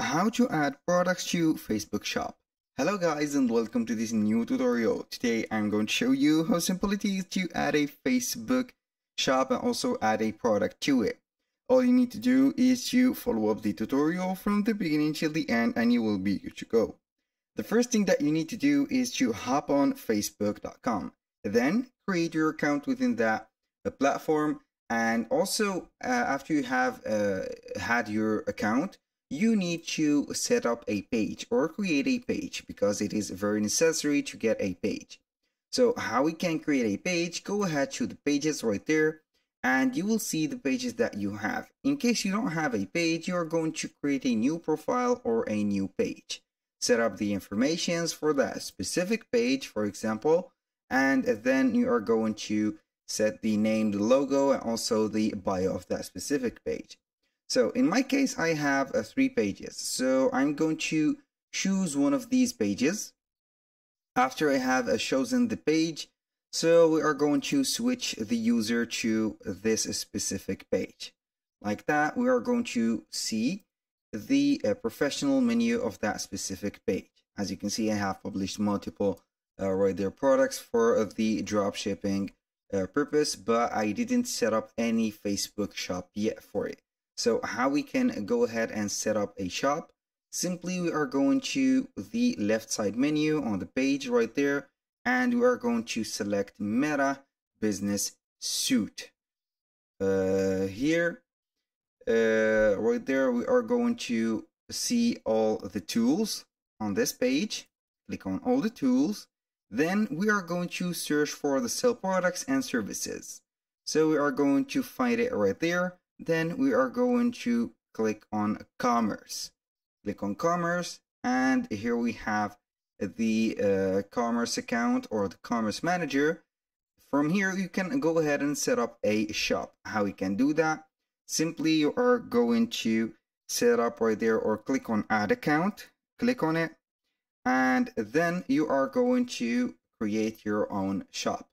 How to add products to Facebook shop. Hello guys and welcome to this new tutorial. Today I'm going to show you how simple it is to add a Facebook shop and also add a product to it. All you need to do is to follow up the tutorial from the beginning till the end and you will be good to go. The first thing that you need to do is to hop on facebook.com. Then create your account within that platform and also uh, after you have uh, had your account you need to set up a page or create a page because it is very necessary to get a page. So how we can create a page, go ahead to the pages right there and you will see the pages that you have. In case you don't have a page, you are going to create a new profile or a new page. Set up the informations for that specific page, for example, and then you are going to set the name, the logo, and also the bio of that specific page. So in my case, I have uh, three pages. So I'm going to choose one of these pages. After I have uh, chosen the page, so we are going to switch the user to this specific page. Like that, we are going to see the uh, professional menu of that specific page. As you can see, I have published multiple uh, right there products for the drop shipping uh, purpose, but I didn't set up any Facebook shop yet for it. So how we can go ahead and set up a shop? Simply we are going to the left side menu on the page right there and we are going to select Meta Business Suite. Uh, here, uh, right there, we are going to see all the tools on this page. Click on all the tools. Then we are going to search for the sell products and services. So we are going to find it right there then we are going to click on commerce. Click on commerce and here we have the uh, commerce account or the commerce manager. From here you can go ahead and set up a shop. How we can do that? Simply you are going to set up right there or click on add account. Click on it and then you are going to create your own shop.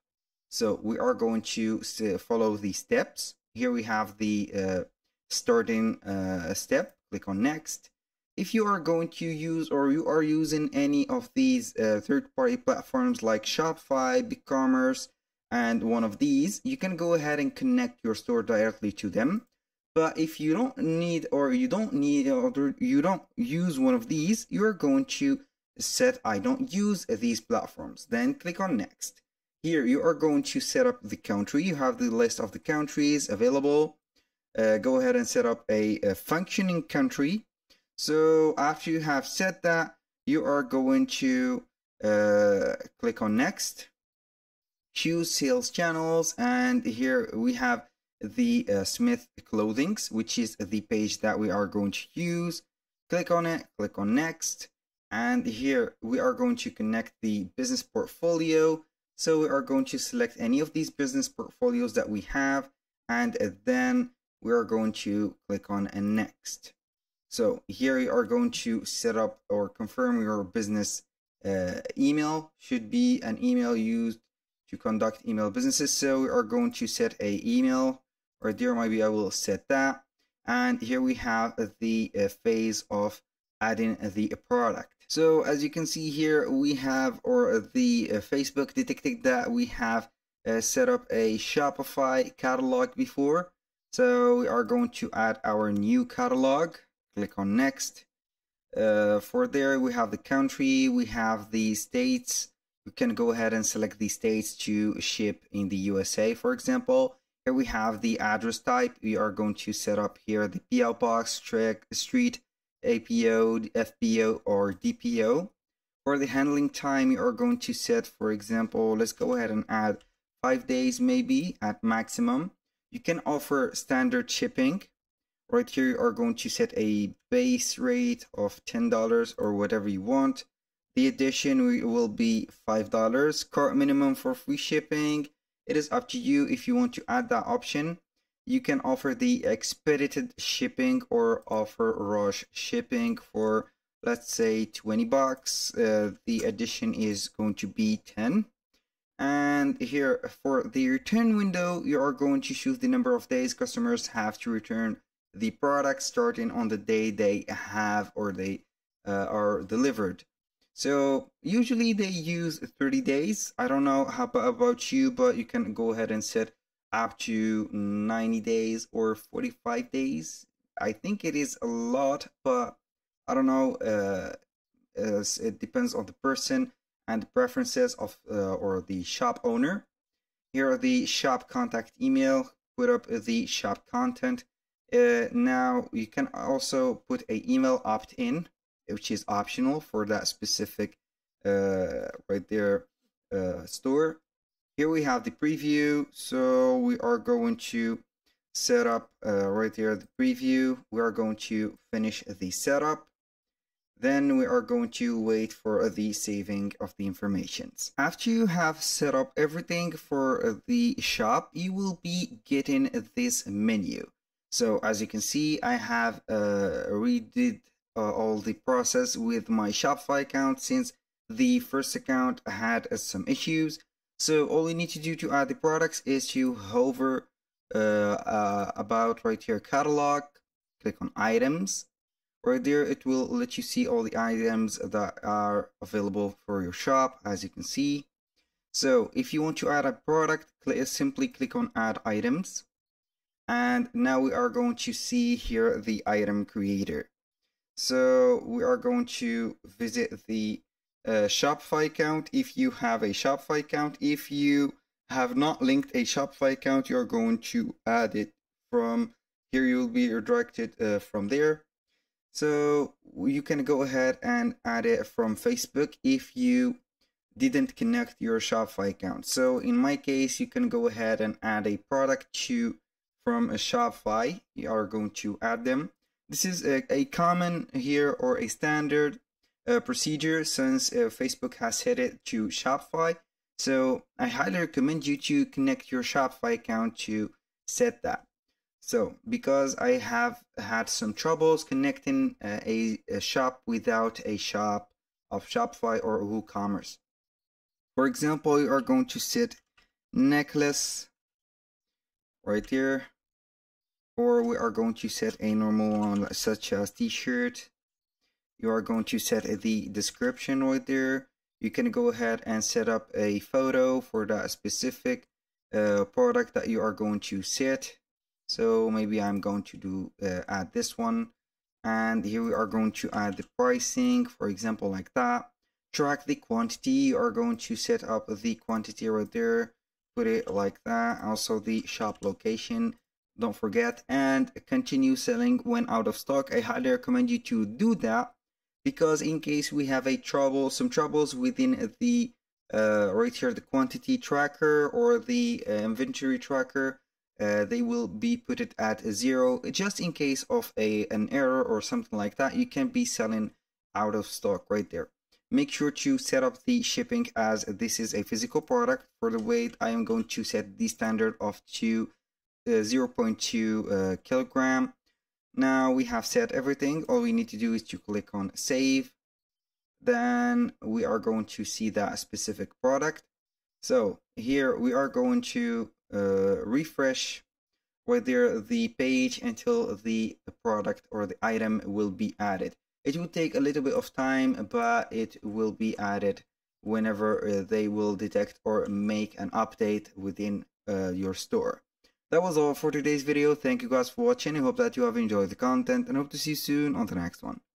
So we are going to follow these steps here we have the uh, starting uh, step. Click on next. If you are going to use or you are using any of these uh, third-party platforms like Shopify, BigCommerce, and one of these, you can go ahead and connect your store directly to them. But if you don't need or you don't need or you don't use one of these, you are going to set I don't use these platforms. Then click on next. Here you are going to set up the country. You have the list of the countries available. Uh, go ahead and set up a, a functioning country. So after you have set that, you are going to uh, click on next, choose sales channels, and here we have the uh, Smith Clothings, which is the page that we are going to use. Click on it, click on next, and here we are going to connect the business portfolio so we are going to select any of these business portfolios that we have, and then we are going to click on next. So here you are going to set up or confirm your business uh, email should be an email used to conduct email businesses. So we are going to set a email or there. Maybe I will set that. And here we have the uh, phase of adding the product. So as you can see here, we have, or the uh, Facebook detected that we have uh, set up a Shopify catalog before. So we are going to add our new catalog. Click on next. Uh, for there, we have the country, we have the states. We can go ahead and select the states to ship in the USA, for example. Here we have the address type. We are going to set up here the PO box, track, street, APO, FPO, or DPO. For the handling time, you are going to set, for example, let's go ahead and add five days maybe at maximum. You can offer standard shipping. Right here, you are going to set a base rate of $10 or whatever you want. The addition will be $5. Cart minimum for free shipping. It is up to you if you want to add that option you can offer the expedited shipping or offer rush shipping for let's say 20 bucks uh, the addition is going to be 10 and here for the return window you are going to choose the number of days customers have to return the product starting on the day they have or they uh, are delivered. So usually they use 30 days. I don't know how about you, but you can go ahead and set up to 90 days or 45 days. I think it is a lot, but I don't know. Uh, it depends on the person and the preferences of uh, or the shop owner. Here are the shop contact email. Put up the shop content. Uh, now you can also put a email opt-in, which is optional for that specific uh, right there uh, store. Here we have the preview. So we are going to set up uh, right there the preview. We are going to finish the setup. Then we are going to wait for the saving of the informations. After you have set up everything for the shop, you will be getting this menu. So as you can see, I have uh, redid uh, all the process with my Shopify account since the first account had uh, some issues. So all you need to do to add the products is to hover uh, uh, about right here catalog, click on items, Right there, it will let you see all the items that are available for your shop, as you can see. So if you want to add a product, simply click on add items. And now we are going to see here the item creator. So we are going to visit the Shopify account if you have a Shopify account. If you have not linked a Shopify account, you're going to add it from here. You'll be redirected uh, from there. So you can go ahead and add it from Facebook if you didn't connect your Shopify account. So in my case, you can go ahead and add a product to from a Shopify. You are going to add them. This is a, a common here or a standard procedure since uh, Facebook has set it to Shopify. So I highly recommend you to connect your Shopify account to set that. So, because I have had some troubles connecting uh, a, a, shop without a shop of Shopify or WooCommerce. For example, you are going to set necklace right here, or we are going to set a normal one such as t-shirt. You are going to set the description right there. You can go ahead and set up a photo for that specific uh, product that you are going to set. So maybe I'm going to do uh, add this one. And here we are going to add the pricing for example like that. Track the quantity. You are going to set up the quantity right there. Put it like that. Also the shop location. Don't forget. And continue selling when out of stock. I highly recommend you to do that because in case we have a trouble some troubles within the uh, right here the quantity tracker or the uh, inventory tracker uh, they will be put it at zero. Just in case of a an error or something like that you can be selling out of stock right there. Make sure to set up the shipping as this is a physical product. For the weight i am going to set the standard of 2 uh, 0.2 uh, kilogram now we have set everything all we need to do is to click on save then we are going to see that specific product so here we are going to uh, refresh whether the page until the product or the item will be added. It will take a little bit of time, but it will be added whenever uh, they will detect or make an update within uh, your store. That was all for today's video. Thank you guys for watching. I hope that you have enjoyed the content and hope to see you soon on the next one.